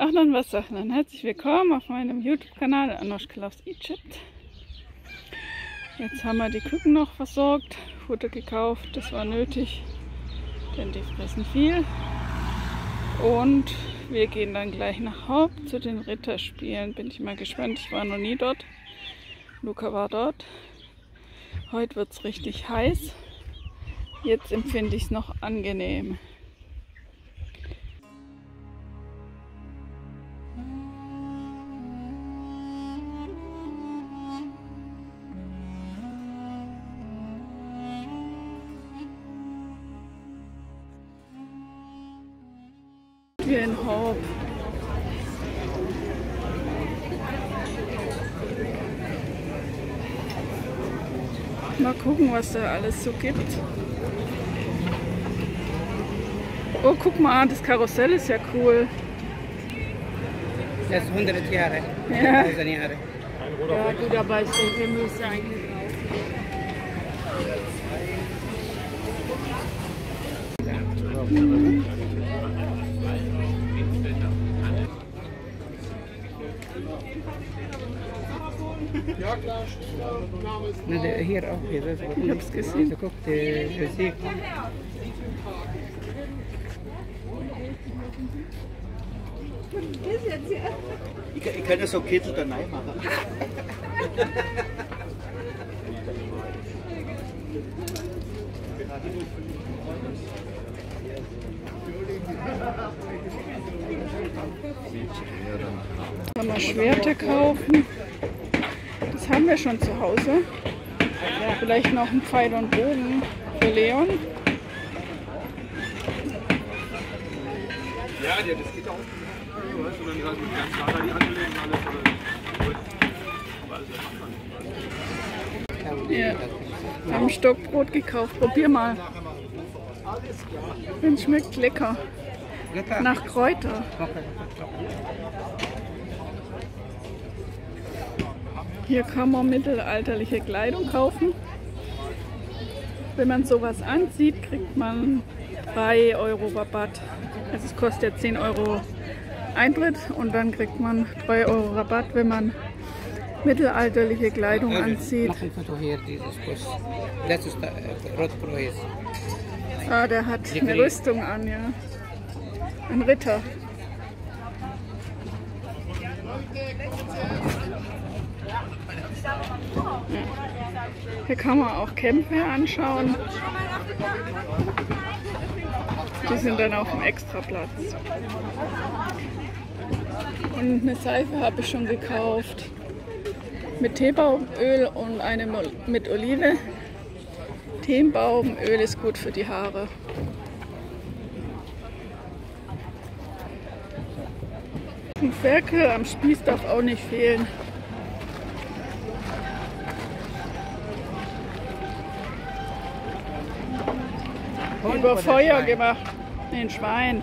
Ahlan was Sahlan. Herzlich willkommen auf meinem YouTube-Kanal Anoshka Loves Egypt. Jetzt haben wir die Küken noch versorgt, Futter gekauft, das war nötig, denn die fressen viel. Und wir gehen dann gleich nach Haupt zu den Ritterspielen. Bin ich mal gespannt, ich war noch nie dort. Luca war dort. Heute wird es richtig heiß. Jetzt empfinde ich es noch angenehm. Mal gucken, was da alles so gibt. Oh, guck mal, das Karussell ist ja cool. Das ist 100 Jahre. Ja. 1000 Jahre. Ja, gut, aber ich denke, wir müssen eigentlich raus. Na, der, hier auch. Hier, das, Ich hab's gesehen. Also, guck, die Musik. Ich, ich kann ja so Kittel da rein machen. Kann man Schwerter kaufen. Das haben wir schon zu Hause. Vielleicht noch ein Pfeil und Bogen für Leon. Ja, das geht auch. Ja. Haben Stockbrot gekauft. Probier mal. Es schmeckt lecker. Nach Kräuter. Hier kann man mittelalterliche Kleidung kaufen. Wenn man sowas anzieht, kriegt man 3 Euro Rabatt. Also es kostet ja 10 Euro Eintritt und dann kriegt man 3 Euro Rabatt, wenn man mittelalterliche Kleidung anzieht. Äh. Ah, der hat eine Rüstung an, ja. Ein Ritter. Hier kann man auch Kämpfe anschauen. Die sind dann auf dem Extraplatz. Und eine Seife habe ich schon gekauft. Mit Teebaumöl und eine mit Olive. Teebaumöl ist gut für die Haare. Ein Ferkel am Spieß darf auch nicht fehlen. Über Feuer gemacht. Den Schwein.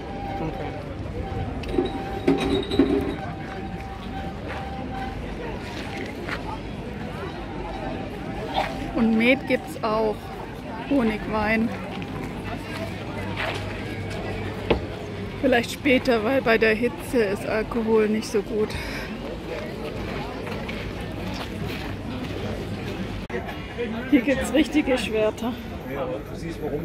Und Met gibt's auch. Honigwein. Vielleicht später, weil bei der Hitze ist Alkohol nicht so gut. Hier gibt es richtige Schwerter.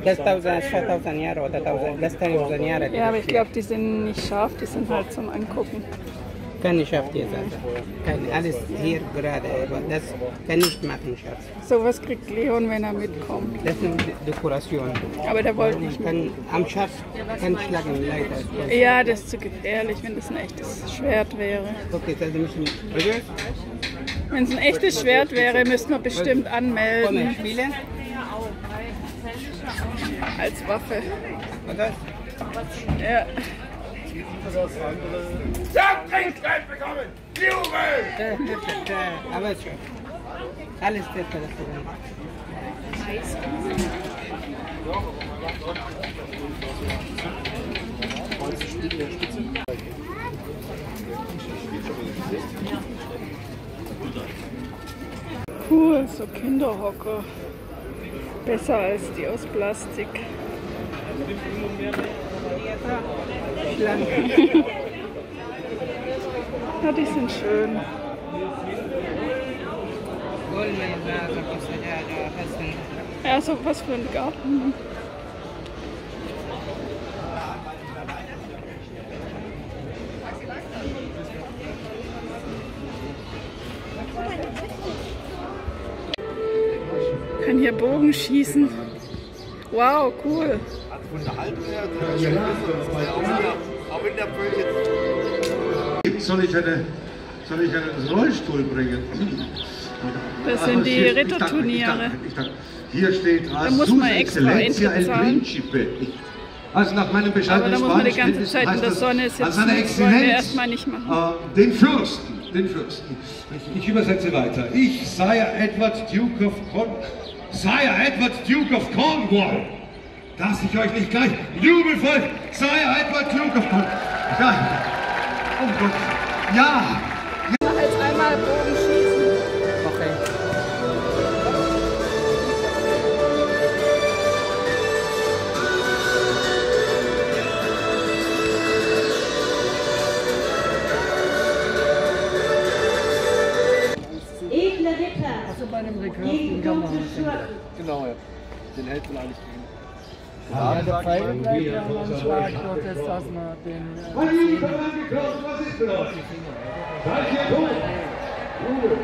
Das ist 1000, 2000 Jahre oder 1000, das ist 1000 Jahre. Ja, aber ich glaube, die sind nicht scharf, die sind halt zum Angucken. Kann ich auf die Seite. Kann alles hier gerade, aber das kann nicht machen, Schatz. Sowas kriegt Leon, wenn er mitkommt. Das ist eine Dekoration. Aber der wollte nicht. Kann, am Schatz kann schlagen, leider. Ja, das ist zu gefährlich, wenn das ein echtes Schwert wäre. Okay, das müssen wir Wenn es ein echtes Schwert wäre, müssten wir bestimmt anmelden spielen. als Waffe. Oder? Ja. Ja, Trinkgeld bekommen! Jubel! Da, da, da, da. Aber schon. Alles das das Cool, so Kinderhocker. Besser als die aus Plastik. Schlank. Ja, die sind schön. Ja, so was für ein Garten. Kann hier Bogen schießen. Wow, cool. In der Böse. Soll ich, eine, soll ich einen Rollstuhl bringen? Das sind die hier- Ritterturniere. Hier steht Excellencia Eintritt el. Principe. Also nach meinem Aber bescheidenen da muss man die ganze Spanischkenntnis Zeit in heißt der das, Sonne als sitzen. seine Das wollen wir Exzellenz, erstmal nicht machen. äh, den Fürsten, den Fürsten. Ich, ich übersetze weiter. Ich, Sire Edward Duke of Corn Sire Edward Duke of Cornwall. Dass ich euch nicht gleich jubelvoll Duke of Cornwall. Ja, oh Gott. Ja, Mach jetzt einmal dass man den äh, Meine Lieben, angekommen, was ist denn das? Seid ihr gut? Ruhe.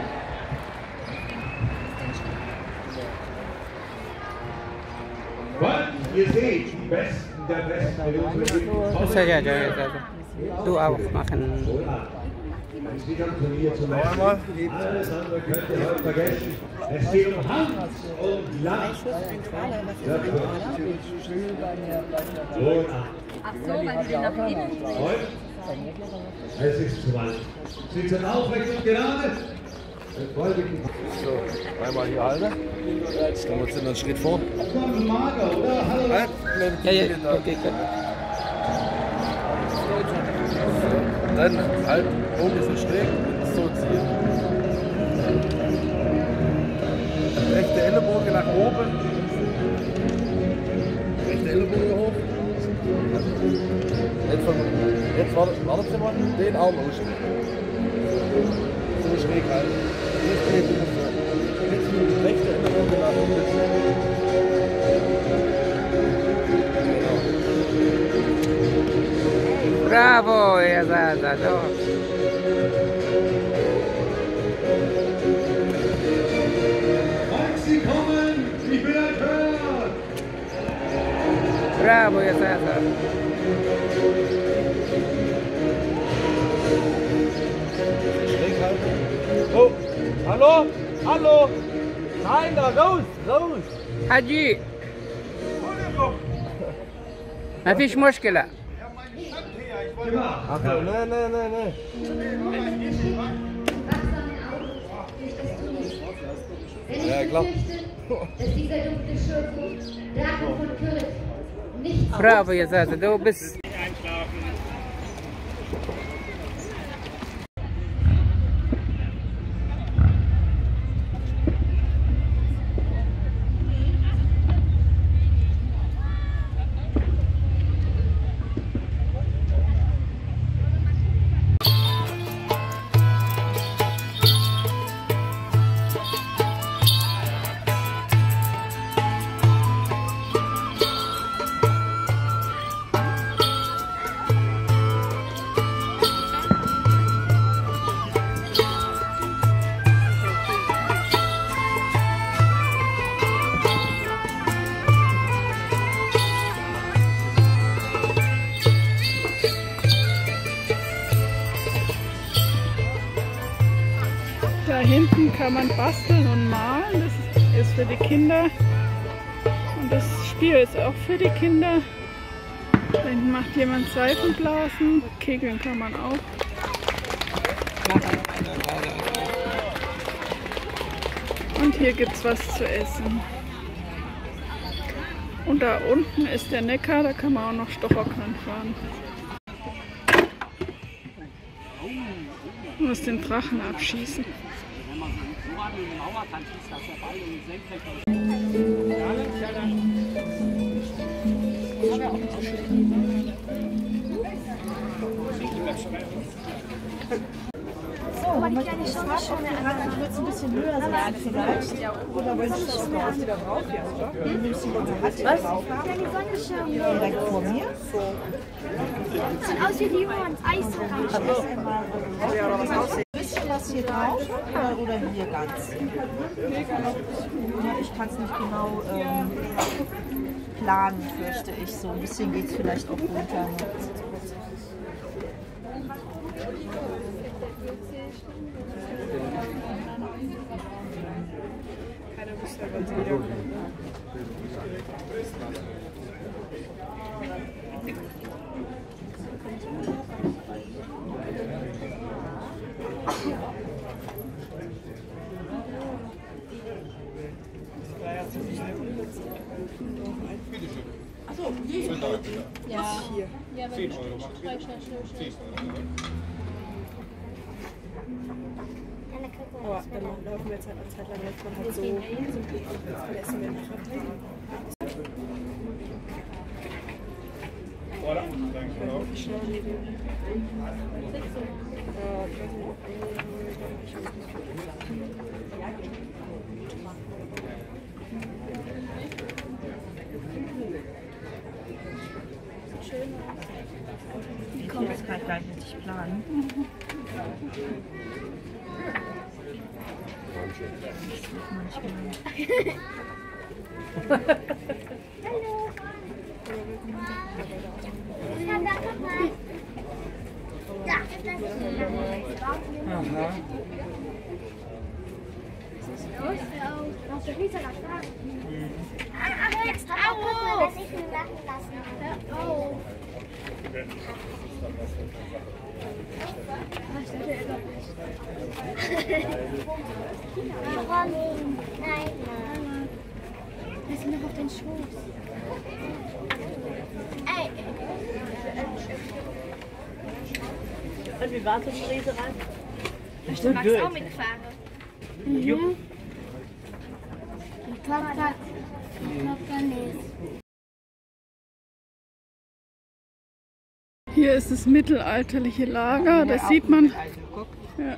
Weil ihr seht, die Besten der Besten in unserer Posajada ja Zaza. Du. Es geht um Hand und Land. Ach so, weil sie nach innen Es ist zu weit. Sitzen aufrecht und gerade. So, einmal hier halten. Jetzt gehen wir jetzt einen Schritt vor. Ja, ja, okay, gut. Dann halt, oben ein bisschen schräg, Oben. Rechte Ellenbogen hoch. Jetzt, von, jetzt warte, warte Sie mal, den Arm ausstrecken. So schräg. Bravo ja Zaza. Schräg halten. Oh, hallo? Hallo? Nein, da raus, raus. حجي ما فيش مشكلة Achso, nee, nee, nee, nee. Wenn ich Ja, klar. befürchte, dass dieser dunkle Schurke Drachen von Kürth nichts برافو يا زازا دو kann man basteln und malen. Das ist für die Kinder. Und das Spiel ist auch für die Kinder. Da hinten macht jemand Seifenblasen. Kegeln kann man auch. Und hier gibt es was zu essen. Und da unten ist der Neckar, da kann man auch noch Stocherkran fahren. Ich muss den Drachen abschießen. Aber die kleine schon nicht schon Ich würde es ein bisschen höher sein vielleicht. Oder willst du das wieder drauf hier, oder? Du nimmst die Was? Ja, die Sonnenschirme. Direkt vor mir? Sieht aus wie die uns Eis Ein bisschen was hier drauf oder, oder hier ganz? Ich kann es nicht genau ähm, planen, fürchte ich. So ein bisschen geht es vielleicht auch runter. Ja. Ja, wenn 10 Euro macht schnell, schnell, schnell. Aber dann laufen wir jetzt halt eine Zeit lang jetzt von halt so, so essen wir nachher. Voilà, danke auch. Schnell. Ja, nicht, ob Ich komme jetzt gerade gleich richtig planen. Ja, da guck mal. Da, das ist Aha. Aus der Rieser Aber jetzt aber guck mal, dass ich ihn lachen lassen habe. Oh. Warum? Nein. Lass ihn doch auf den Schoß. Ey. Und wie war es auf der Rieserei? Du magst auch mitfahren. Mhm. Ich glaube das. Ich glaube das nicht. Hier ist das mittelalterliche Lager. Da sieht man, ja,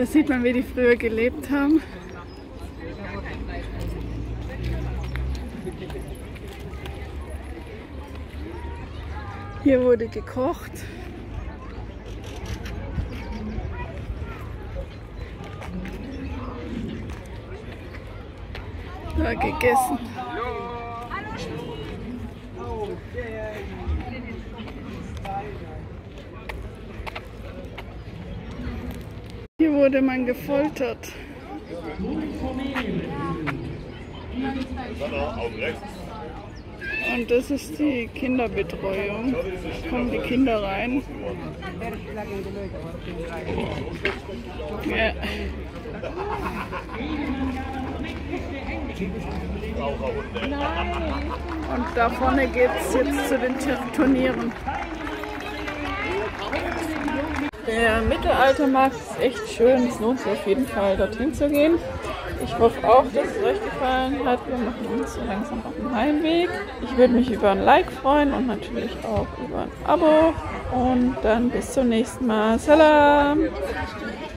da sieht man, wie die früher gelebt haben. Hier wurde gekocht. Da gegessen. Hier wurde man gefoltert. Und das ist die Kinderbetreuung. Da kommen die Kinder rein. Ja. Und da vorne geht es jetzt zu den Tur- Turnieren. Der Mittelaltermarkt ist echt schön. Es lohnt sich auf jeden Fall, dorthin zu gehen. Ich hoffe auch, dass es euch gefallen hat. Wir machen uns so langsam auf den Heimweg. Ich würde mich über ein Like freuen und natürlich auch über ein Abo. Und dann bis zum nächsten Mal. Salam!